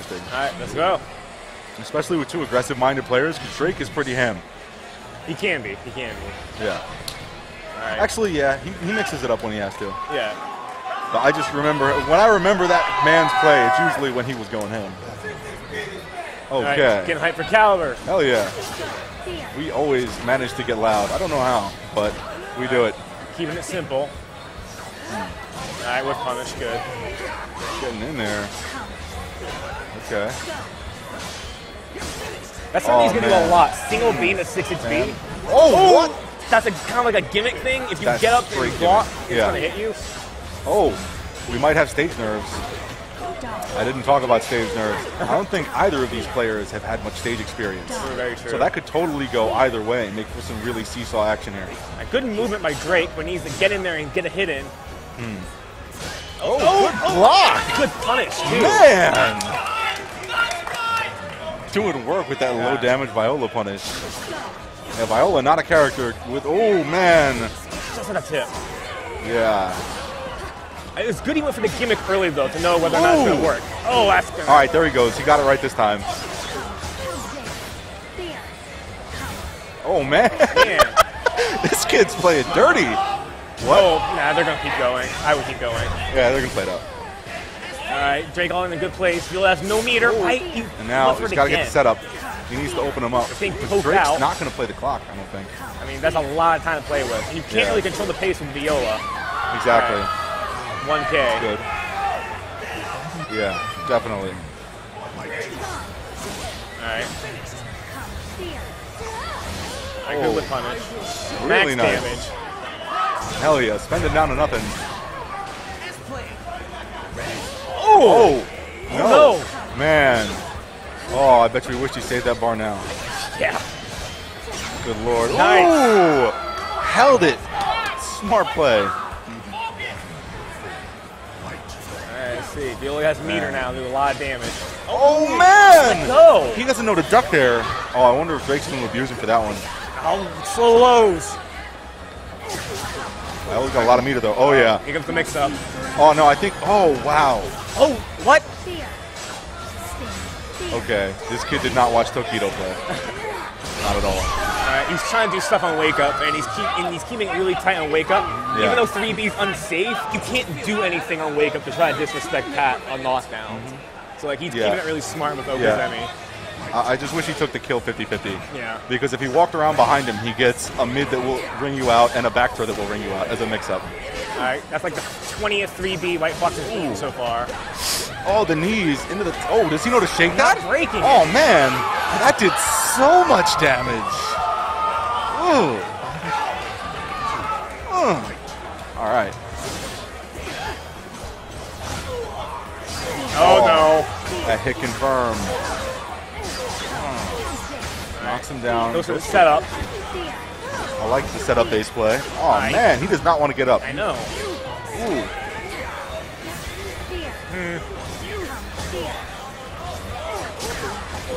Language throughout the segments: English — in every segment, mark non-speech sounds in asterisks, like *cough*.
interesting. All right, let's go. Especially with two aggressive-minded players, Drake is pretty ham. He can be. He can be. Yeah. All right. Actually, yeah, he, he mixes it up when he has to. yeah. But I just remember, when I remember that man's play, it's usually when he was going ham. All right, Okay. getting hyped for Calibur. Hell yeah. We always manage to get loud. I don't know how, but we do it. Keeping it simple. All right, with punish. Good. Getting in there. Okay. That's something he's Oh, gonna do a lot. Single beam at 6 6 Man. B. Oh, what? That's a kind of like a gimmick thing. If you That's get up and block, it's Yeah. gonna hit you. Oh, we might have stage nerves. I didn't talk about stage nerves. I don't think either of these players have had much stage experience. So that could totally go either way and make for some really seesaw action here. A good movement by Drake when he needs to get in there and get a hit in. Hmm. Oh, oh, oh, good block! Good punish too. Man! Doing work with that low damage Viola punish. Yeah, Viola not a character with, oh man! Just on a tip. Yeah. Uh, it's good he went for the gimmick early though to know whether or not it's gonna work. Oh, that's gonna. All right, there he goes. He got it right this time. Oh man, Man. *laughs* this kid's playing dirty. Oh, nah, they're gonna keep going. I would keep going. Yeah, they're gonna play it up. All right, Drake all in a good place. Viola has no meter. Right, And now he's got to get the setup. He needs to open him up. Drake's out. not going to play the clock, I don't think. I mean, that's a lot of time to play with. And you can't Yeah. really control the pace with Viola. Exactly. 1K. Good. Yeah, definitely. All right. I Oh. good with punish. Really Max nice. damage. Hell yeah, spend it down to nothing. Oh! No. No. Man. Oh, I bet you wish he saved that bar now. Yeah. Good lord. Nice. Ooh! Held it. Smart play. All right, let's see. Viola has meter Man. now, do a lot of damage. Oh, man! Go. He doesn't know to duck there. Oh, I wonder if Drake's going to abuse him for that one. Oh, slow lows. I always got a lot of meter, though. Oh, yeah. Here comes the mix-up. Oh, no, I think. Oh, wow. Oh, what? Okay. This kid did not watch Tokido play. Not at all. He's trying to do stuff on wake up, and he's keep and he's keeping it really tight on wake up. Yeah. Even though 3B is unsafe, you can't do anything on wake up to try to disrespect Pat on knockdown. Mm-hmm. So like he's Yeah. keeping it really smart with Yeah. okizeme. I I just wish he took the kill 50-50. Yeah. Because if he walked around behind him, he gets a mid that will ring you out and a back throw that will ring you out as a mix-up. All right, that's like the 20th 3B White Phox has eaten so far. Oh, the knees into the. Oh, does he know to shake Not that? breaking Oh it. man, that did so much damage. Ooh. Ugh. All right. Oh, no. That hit confirmed. Knocks him down. Goes for the setup. I like the setup base play. Oh Nice. man, he does not want to get up. I know. Ooh.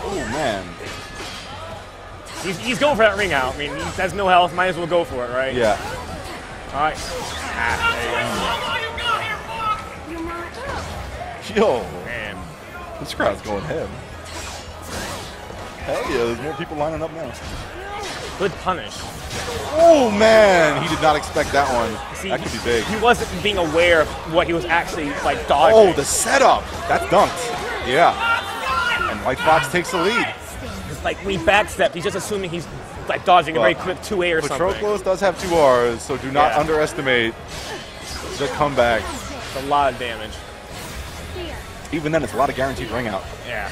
Oh man. He's, he's going for that ring out. I mean, he has no health. Might as well go for it, right? Yeah. All right. Ah, Yo. Man. this crowd's going ham. Hell yeah, there's more people lining up now. Good punish. Oh man, he did not expect that one. See, that could be big. He wasn't being aware of what he was actually like dodging. Oh, the setup. That's dunked. Yeah. And White Phox takes the lead. It's like he backstepped, he's just assuming he's like dodging a very quick 2A or something. Patroklos does have two R's, so do not Yeah. underestimate the comeback. It's a lot of damage. Even then, it's a lot of guaranteed ring out. Yeah.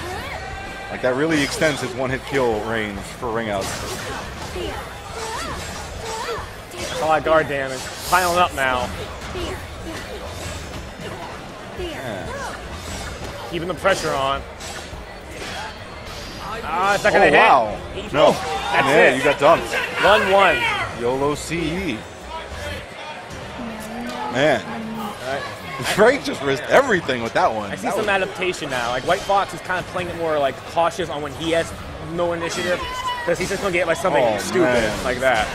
Like that really extends his one hit kill range for ring outs. That's a lot of guard damage. Piling up now. Yeah. Keeping the pressure on. Ah, it's not gonna Oh, hit. wow. No. That's yeah, it. you got dumped. One one. YOLO CE. Man. Alright. Drake just risked everything with that one. I see That some was- adaptation now. Like White Phox is kind of playing it more like cautious on when he has no initiative. Because he's just gonna get like something Oh, stupid man. like that.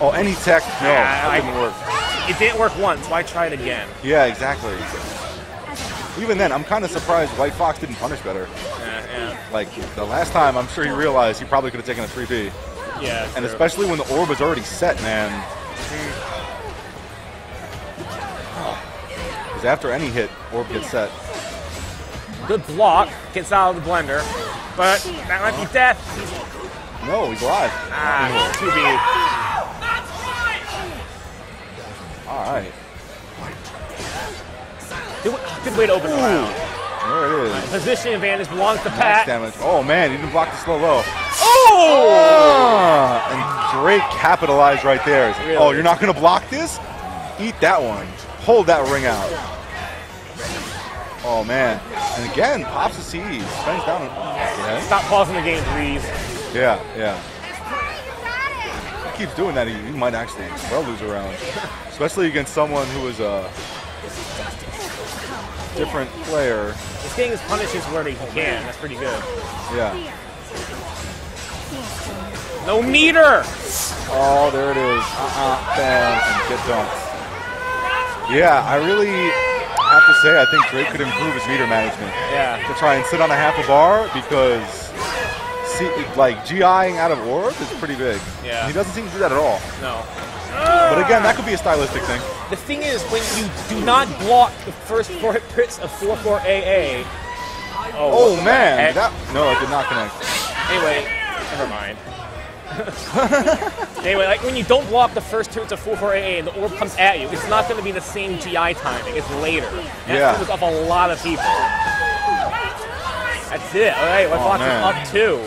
oh, any tech? No, Yeah, that didn't work. It didn't work once. Why try it again? Yeah, exactly. Even then, I'm kind of surprised White Phox didn't punish better. Yeah, yeah. Like the last time, I'm sure he realized he probably could have taken a 3P. Yeah, And true. especially when the orb is already set, man. Mm-hmm. Because after any hit, orb gets set. good block, gets out of the blender, but that might be death. No, he's alive. Ah, 2B. All right. Good, good way to open the round. There it is. Position advantage belongs to Pat. damage. Oh man, he didn't block the slow low. Oh! Ah, and Drake capitalized right there. Like, Really? Oh, you're not gonna block this? Eat that one. Hold that ring out. Oh man. And again, pops the CE. Spends down. Yeah, Stop pausing the game, please. yeah. yeah. He keeps doing that. He, he might actually well lose a round, especially against someone who is a different player. This getting is punishes where he can. That's pretty good. Yeah. No meter. Oh, there it is. Uh-uh. Bam. And get dunked. Yeah, I really have to say I think Drake could improve his meter management Yeah. to try and sit on a half a bar because see, like GIing out of orb is pretty big. Yeah. He doesn't seem to do that at all. No. But again, that could be a stylistic thing. The thing is, when you do not block the first four hits of 4-4 AA. Oh what the man, that no, it did not connect. Anyway, never mind. *laughs* anyway, like when you don't block the first two hits of 4-4 AA and the orb comes at you, it's not going to be the same GI timing. It's later. That Yeah. off a lot of people. That's it. All right, White Oh, up two.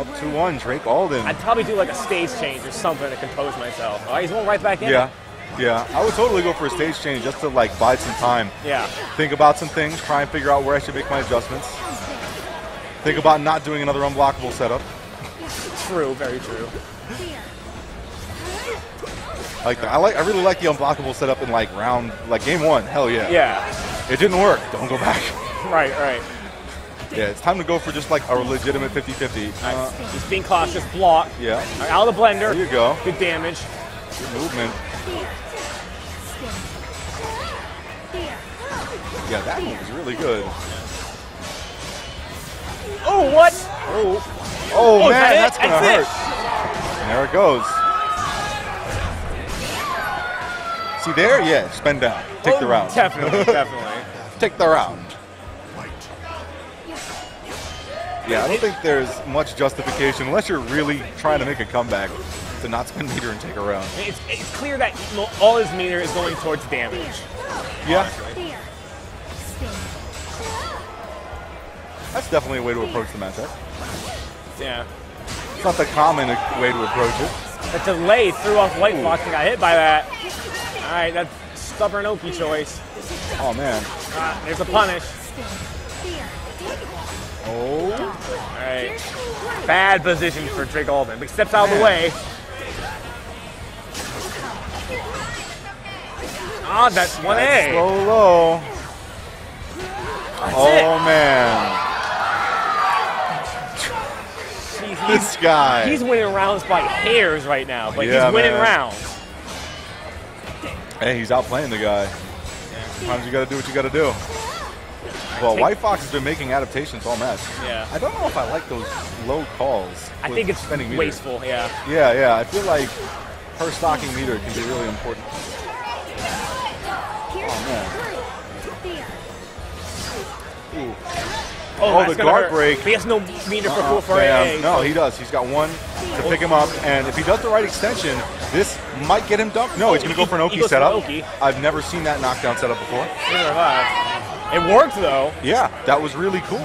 Up 2-1, Drake Aldan. I'd probably do like a stage change or something to compose myself. All right, he's going right back in. Yeah, yeah. I would totally go for a stage change just to like bide some time. Yeah. think about some things, try and figure out where I should make my adjustments. Think about not doing another unblockable setup. True. Very true. Like I like, I really like the unblockable setup in like round, like game one. Hell yeah. Yeah. It didn't work. Don't go back. *laughs* Right. Right. Yeah, it's time to go for just like a legitimate 50-50. Uh, Nice. He's being cautious. Block. yeah. Right, out of the blender. There you go. Good damage. Good movement. Yeah, that move is really good. Oh, what? Oh, oh, Oh, man, that that's gonna That's it. hurt. And there it goes. See there? Yeah, spend down. Take the Oh, round. Definitely, *laughs* definitely. Take the round. Yeah, I don't think there's much justification unless you're really trying to make a comeback to not spend *laughs* meter and take a round. It's, it's clear that all his meter is going towards damage. Yeah, that's definitely a way to approach the matchup. Yeah. It's not the common way to approach it. The delay threw off White Phox and got hit by that. All right, that's stubborn Oki choice. Oh man. Uh, there's a punish. Oh. All right. Bad position for Drake Aldan, but he steps out of the way. Ah, that's 1A. Slow low. That's Oh man. it. He's, This guy. he's winning rounds by hairs right now, but Yeah, he's winning man. rounds. Hey, he's outplaying the guy. Sometimes you gotta do what you gotta do. Well, White Phox has been making adaptations all match. Yeah. I don't know if I like those low calls. I think it's spending meter. wasteful, yeah. Yeah, yeah. I feel like her stocking meter can be really important. Oh, Oh, the gonna guard hurt. break. But he has no meter for Uh-uh, 4 4 bam. No, he does. He's got one to pick him up, and if he does the right extension, this might get him dunked. No, oh, he's going to go for an He Oki goes setup. Oki. I've never seen that knockdown setup before. Neither have I. It worked though. Yeah, that was really cool.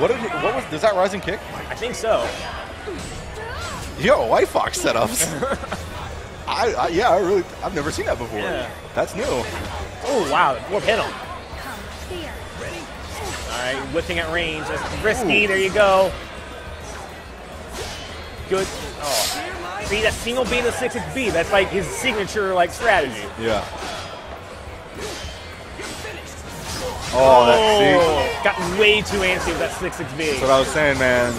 What did he, what was does that rising kick? I think so. Yo, White Phox setups. *laughs* I, I yeah, I really I've never seen that before. Yeah. That's new. Oh wow, Warp hit him. All right, whipping at range. That's risky. There you go. Good. Oh. See that single beta six six B. That's like his signature like strategy. Yeah. Oh, that's oh, see. Oh, got way too antsy with that six six B. That's what I was saying, man.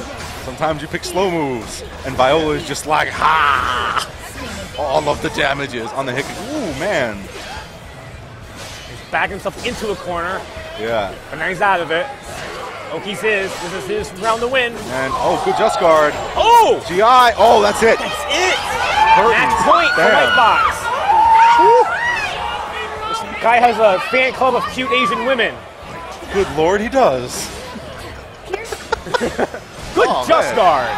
Sometimes you pick slow moves, and Viola is just like, ha! All of the damages on the hit. Ooh, man. Back himself into a corner, Yeah. but now he's out of it. Oki's his. This is his round to win. And oh, good just guard. Oh! GI. Oh, that's it. That's it! Curtains. Match point for Damn. White Phox. This guy has a fan club of cute Asian women. Good lord, he does. *laughs* Good Oh, just man. guard.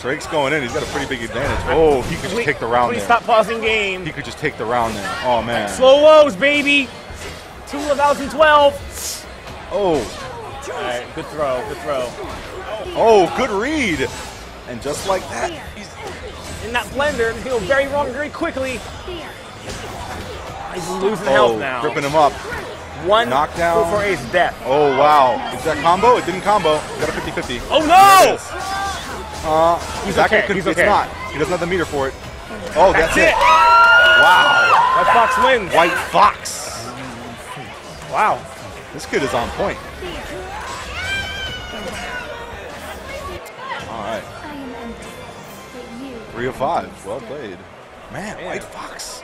Drake's going in. He's got a pretty big advantage. Oh, he could just take the round Please there. stop pausing game. He could just take the round there. Oh man. Slow woes, baby. 2012. Oh, All right, good throw, good throw. oh, good read. And just like that, he's In that blender, it's going to go very wrong very quickly. He's losing oh, health now. gripping him up. One knockdown. before ace death. Oh wow. Is that combo? It didn't combo. Got a 50-50. Oh no! Uh, He's okay, could- he's it's okay. not. He doesn't have the meter for it. Oh, that's, That's it. Wow. White Phox wins. White Phox. Wow. This kid is on point. All right. I am empty, but Three of five. Well played. Man, Man. White Phox.